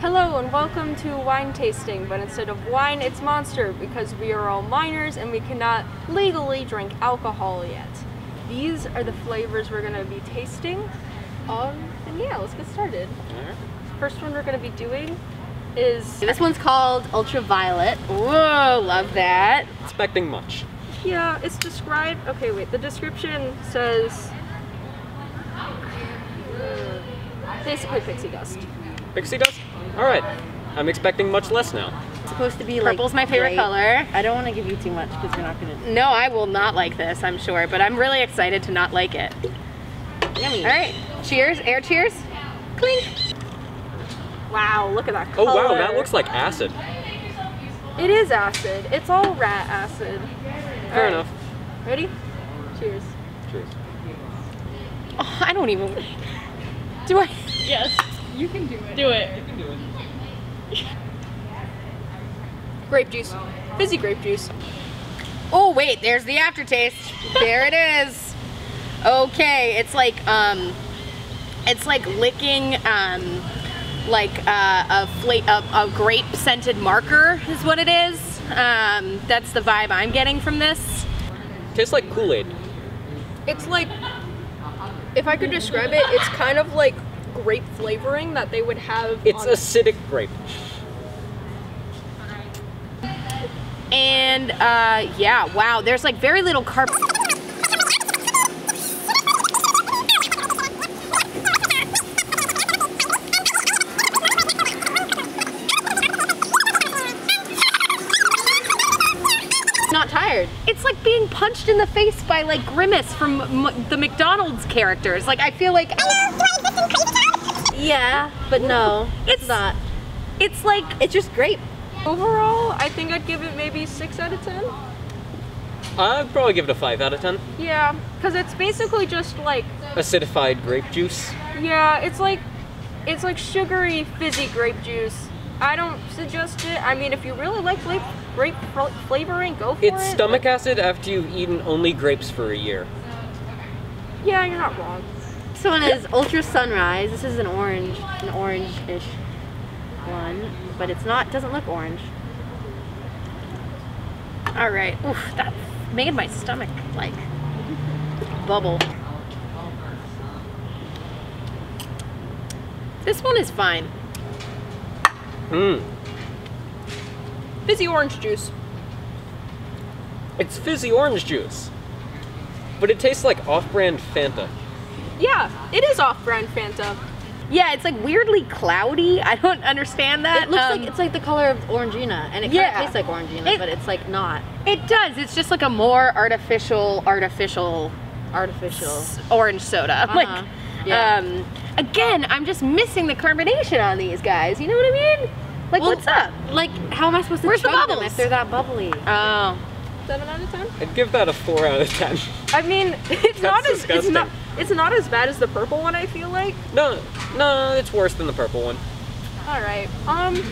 Hello and welcome to wine tasting, but instead of wine, it's monster because we are all minors and we cannot legally drink alcohol yet. These are the flavors we're gonna be tasting. Um, and yeah, let's get started. First one we're gonna be doing is This one's called Ultraviolet. Whoa, love that. Expecting much. yeah, it's described. Okay, wait. The description says uh, basically pixie dust. Pixie dust? Alright. I'm expecting much less now. It's supposed to be like Purple's my favorite grape. color. I don't want to give you too much because you're not gonna. No, I will not like this, I'm sure, but I'm really excited to not like it. Yummy. All right, cheers, air cheers. Clink. Wow, look at that color. Oh wow, that looks like acid. It is acid. It's all rat acid. Fair Alright, enough. Ready? Cheers. Cheers. Oh, I don't even. Do I? Yes, you can do it. Do it. Grape juice. Fizzy grape juice. Oh wait, there's the aftertaste. There it is. Okay, it's like um, it's like licking um, like uh, a, fla- a a grape scented marker is what it is. Um, that's the vibe I'm getting from this. Tastes like Kool-Aid. It's like, if I could describe it, it's kind of like grape flavoring that they would have. It's acidic grape. And uh, yeah, wow, there's like very little carb. Not tired. It's like being punched in the face by like Grimace from M- the McDonald's characters. Like I feel like Yeah, but no, it's, It's- not. it's like It's just grape. Overall, I think I'd give it maybe six out of ten. I'd probably give it a 5 out of 10. Yeah, because it's basically just like, Acidified grape juice. yeah, it's like, it's like sugary fizzy grape juice. I don't suggest it. I mean, if you really like fla- grape flavoring, go for It's it. It's stomach acid after you've eaten only grapes for a year. Yeah, you're not wrong. This one is Ultra Sunrise. This is an orange, an orange-ish one, but it's not. Doesn't look orange. all right. Oof, that made my stomach like bubble. This one is fine. Mmm. Fizzy orange juice. It's fizzy orange juice. But it tastes like off-brand Fanta. Yeah, it is off-brand Fanta. Yeah, it's like weirdly cloudy. I don't understand that. It looks Um, like it's like the color of Orangina, and it Yeah. kind of tastes like Orangina, It- but it's like not It does. It's just like a more artificial, artificial artificial. orange soda. Uh-huh. Like, Yeah. um, again, I'm just missing the carbonation on these guys. You know what I mean? Like, Well, what's up? Like, how am I supposed to Where's the chug them if they're that bubbly? Oh, Seven out of ten. I'd give that a 4 out of 10. I mean, it's not as it's not it's not as bad as the purple one. I feel like. No, no, it's worse than the purple one. All right. Um,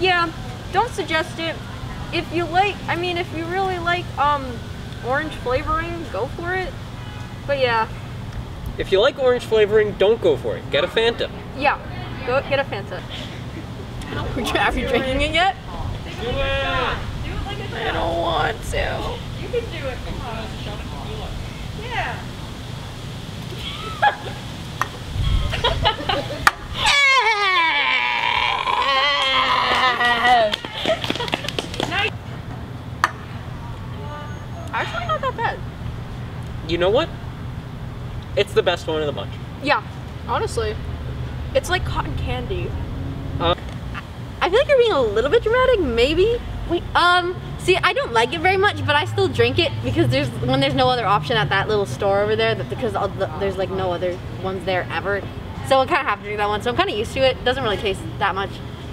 yeah. Don't suggest it. If you like, I mean, if you really like um orange flavoring, go for it. But yeah, If you like orange flavoring, don't go for it. Get a Fanta. yeah. Go get a Fanta. Are you drinking it yet? I don't want to. You can do it. Come on, shut it. Yeah. Actually, not that bad. You know what? It's the best one of the bunch. Yeah. Honestly, it's like cotton candy. Uh, I feel like you're being a little bit dramatic, maybe. Wait, um, see, I don't like it very much, but I still drink it because there's when there's no other option at that little store over there, that because the, there's like no other ones there ever. So I kind of have to drink that one. So I'm kind of used to it. Doesn't really taste that much.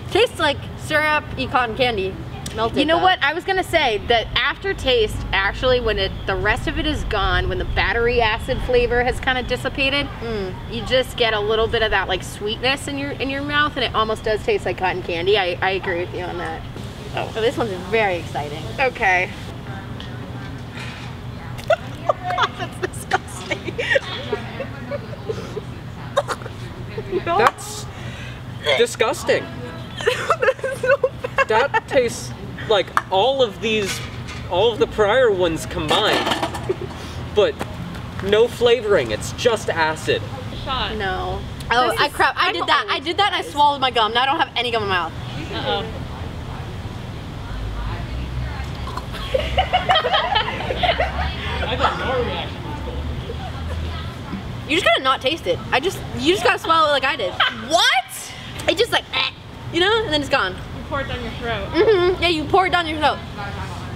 Tastes like syrup, y cotton candy, melted. You know though. what? I was gonna say that aftertaste, actually, when it the rest of it is gone, when the battery acid flavor has kind of dissipated, Mm. you just get a little bit of that like sweetness in your in your mouth, and it almost does taste like cotton candy. I, I agree with you on that. Oh, this one's very exciting. Okay. oh God, that's disgusting. That's disgusting. That tastes like all of these, all of the prior ones combined, but no flavoring. It's just acid. Shot. No. Oh, I crap. I I'm did that. I did that and I swallowed my gum. Now I don't have any gum in my mouth. Uh-oh. I thought your reaction. You just gotta not taste it. I just, you just gotta swallow it like I did. What? It just like, eh, you know, and then it's gone. You pour it down your throat. hmm Yeah, you pour it down your throat.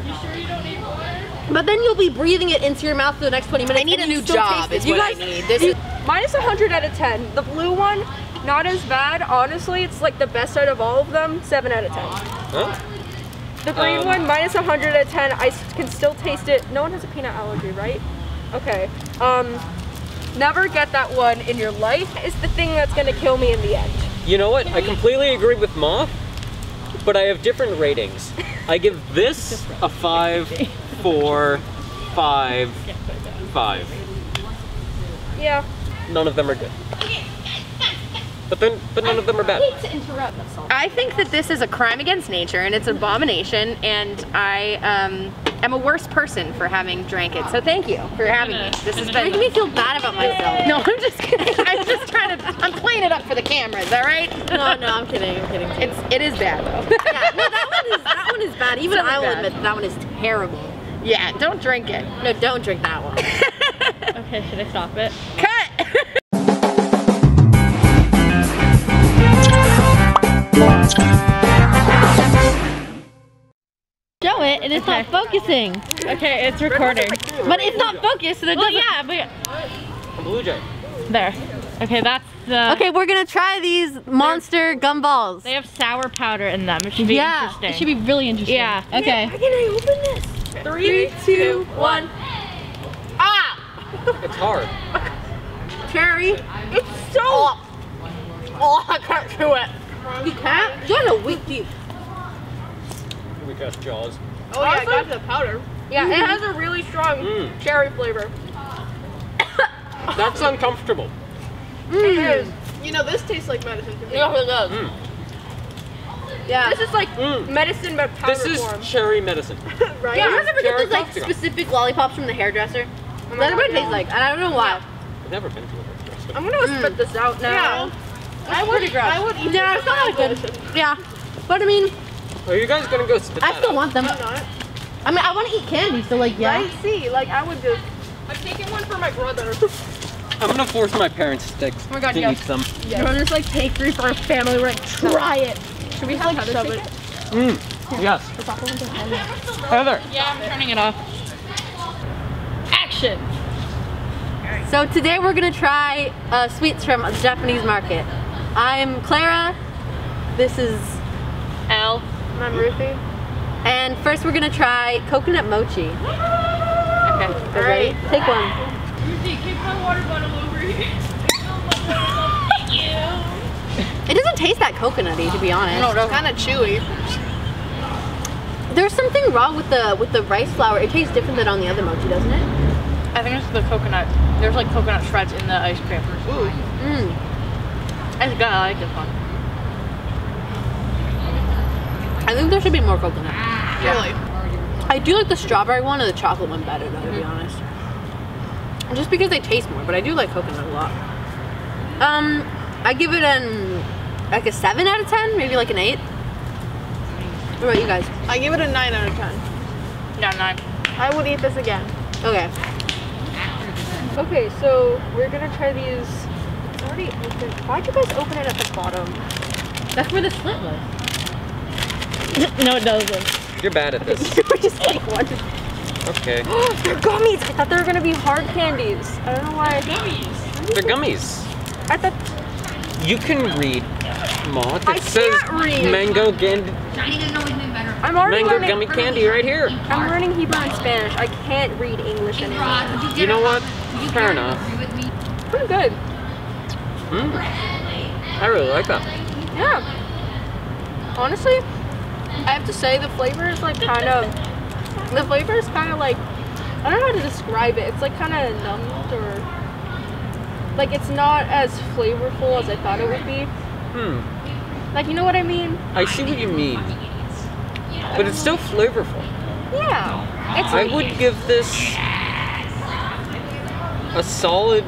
You sure you don't need water? But then you'll be breathing it into your mouth for the next 20 minutes. I need a new job. taste it. Is You what guys, I need. This you- is Minus 100 out of 10. The blue one, not as bad. Honestly, it's like the best out of all of them. 7 out of 10. Huh? The green Um, one, minus 100 out of 10. I s- can still taste it. No one has a peanut allergy, right? Okay. Um, never get that one in your life. Is the thing that's gonna kill me in the end. You know what? I completely agree with Moth, but I have different ratings. I give this a five, four, five, five. Yeah. None of them are good. But then, but none of them are bad. I think that this is a crime against nature and it's an abomination and I um, am a worse person for having drank it. So thank you for having me. This has You're making me feel bad about myself. No, I'm just kidding. I'm just trying to. I'm playing it up for the cameras. All right. No, no, I'm kidding. I'm kidding. It's it is bad though. yeah, no, that one is that one is bad. Even It's I will bad. admit that, that one is terrible. yeah. Don't drink it. No, don't drink that one. Okay, should I stop it? Cut. Show it, and it's not focusing. Okay, it's recording. But it's not focused, so it Well, doesn't. yeah, but Blue Jay. there. Okay, that's the. Okay, we're gonna try these monster gumballs. They have sour powder in them. It should be yeah, interesting. it should be really interesting. Yeah. Okay. Can I open this? Three, two, one. Ah, It's hard. Terry, It's so. Oh, I can't chew it. You can't? You got a weak teeth. We got Jaws. Oh yeah, I got the powder. Yeah, it has a really strong Mm. cherry flavor. That's uncomfortable. It is. You know, this tastes like medicine to me. Yeah, it does. Mm. Yeah. This is like Mm. medicine but powder This is form, cherry medicine. right? Yeah, I remember get Cherry those like specific lollipops from the hairdresser. Oh That's what it tastes like, and I don't know why. I've never been to a restaurant. I'm gonna Mm. spit this out now. Yeah. I would, pretty gross. I would eat Yeah, this it's not if that good. Yeah, but I mean, Are you guys gonna go spit I still out? want them. I'm not. I mean, I want to eat candy, so like, yeah. I see. Like I would just. I'm taking one for my brother. I'm gonna force my parents to, Oh my God, to yes. eat them. You want to just like take three for our family? We're like, try it. Should we have like shove it? Mm. Yes. Heather. Yeah, I'm turning it off. Action. So today we're gonna try uh, sweets from the Japanese market. I'm Clara. This is L. I'm Ruthie. and first we're gonna try coconut mochi. Okay, guys ready? Take one. Ruthie, keep my water bottle over here. Thank you. It doesn't taste that coconutty, to be honest. No, it's kind of chewy. There's something wrong with the with the rice flour. It tastes different than on the other mochi, doesn't it? I think it's the coconut. There's like coconut shreds in the ice cream. Ooh. Mm. I think I like this one. I think there should be more coconut. Really? I do like the strawberry one or the chocolate one better, though, to be honest. Just because they taste more, but I do like coconut a lot. Um, I give it an like a seven out of ten, maybe like an eight. What about you guys? I give it a nine out of ten. Yeah, nine. I would eat this again. Okay. Okay, so we're gonna try these. It's already open. Why'd you guys open it at the bottom? That's where the slit was. no, it doesn't. You're bad at this. we just take one. Okay. They're gummies. I thought they were gonna be hard candies. I don't know why. They're Gummies. They're gummies. I thought. You can read, Maud. It I says can't read. mango candy, I'm already mango learning. gummy candy right here. I'm learning Hebrew and Spanish. I can't read English anymore. You know what? Fair enough. Pretty good. Mm. I really like that. Yeah. Honestly, I have to say the flavor is like kind of. The flavor is kind of like. I don't know how to describe it. It's like kind of numbed or. Like it's not as flavorful as I thought it would be. Hmm. Like, you know what I mean? I see what you mean. But it's still flavorful. Yeah. It's I like, would give this a solid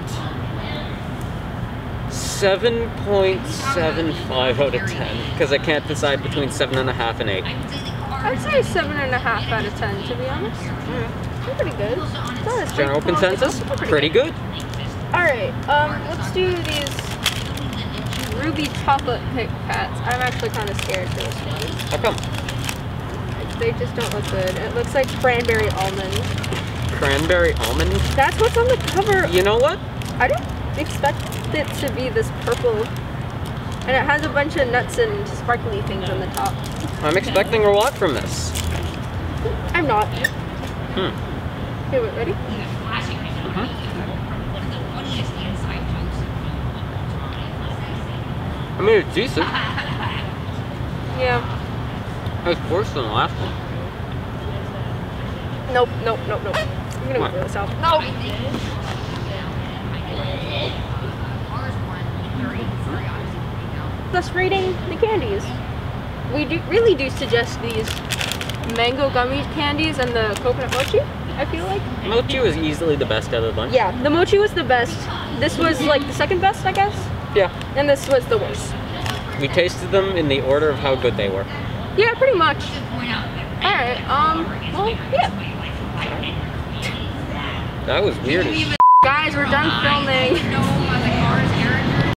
7.75 out of 10 because I can't decide between 7.5 and 8. I'd say seven and a half out of ten, to be honest. Pretty good. It's not a sweet General consensus? they're Pretty good. All right, um, let's do these ruby chocolate Kit Kats. I'm actually kind of scared for this one. How come? They just don't look good. It looks like cranberry almond. Cranberry almond? That's what's on the cover. You know what? I don't expect it to be this purple. And it has a bunch of nuts and sparkly things on the top. I'm expecting a lot from this. I'm not. Hmm. Okay, wait, ready? I mean, it's decent. Yeah. It's worse than the last one. Nope, nope, nope, nope. I'm gonna What? throw this out. No! Thus rating the candies. We do really do suggest these mango gummy candies and the coconut mochi, I feel like. Mochi was easily the best out of the bunch. Yeah, the mochi was the best. This was like the second best, I guess. Yeah. And this was the worst. We tasted them in the order of how good they were. Yeah, pretty much. Alright, um, well, yeah. That was weird. Guys, we're done filming.